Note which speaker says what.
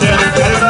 Speaker 1: Shelter